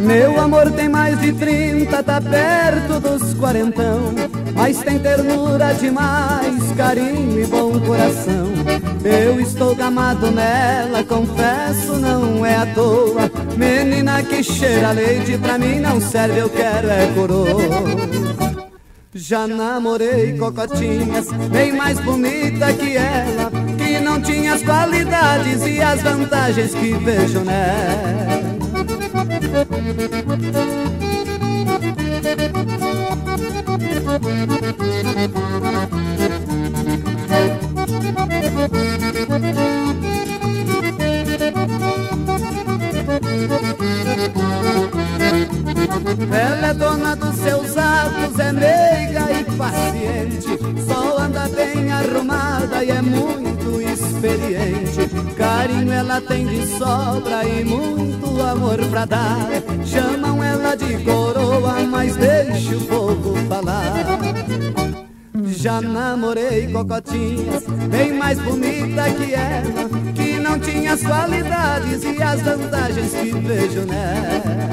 Meu amor tem mais de trinta, tá perto dos quarentão Mas tem ternura demais, carinho e bom coração Eu estou gamado nela, confesso, não é à toa Menina que cheira leite, pra mim não serve, eu quero é coroa já namorei cocotinhas bem mais bonita que ela, que não tinha as qualidades e as vantagens que vejo nela. Ela é dona dos seus atos, é meiga e paciente. Só anda bem arrumada e é muito experiente. Carinho ela tem de sobra e muito amor pra dar. Chamam ela de coroa, mas deixa o povo falar. Já namorei cocotinhas, bem mais bonita que ela, as qualidades e as vantagens que vejo nela.